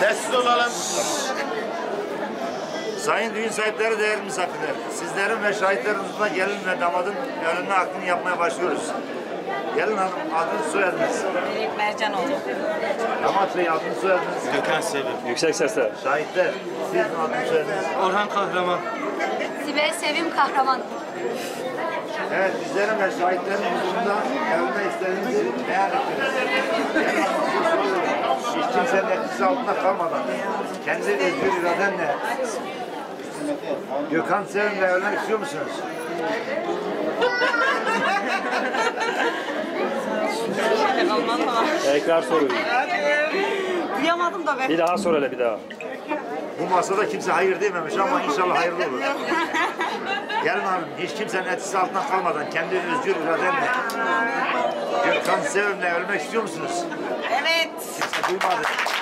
Sessiz olalım. Sayın düğün sahipleri, değerli misafirler. Sizlerin ve şahitlerin huzuruna gelin ve damadın önüne aklını yapmaya başlıyoruz. Gelin hanım, adınız soyadınız. Melek Mercanoğlu. Damat bey adınız soyadınız. Gökhan Sevim. Yüksek sesle. Şahitler, siz adınız soyadınız. Orhan Kahraman. Sibel Sevim Kahraman. Evet, bizlerin ve şahitlerin huzurunda evine istediğinizi beyan ettiniz. Gelin hanım, size soruyorum. Hiç kimsenin etkisi altında kalmadan, kendi özgür iradenle Gökhan Sevim'le evlenmek istiyor musunuz? Tekrar soruyu. Duyamadım da ben. Bir daha sor hele bir daha. Bu masada kimse hayır dememiş ama inşallah hayırlı olur. Gelin hanım, hiç kimsenin etkisi altında kalmadan kendi özgür iradenle Gökhan Sevim'le ölmek istiyor musunuz? Evet. Kimse duymadı.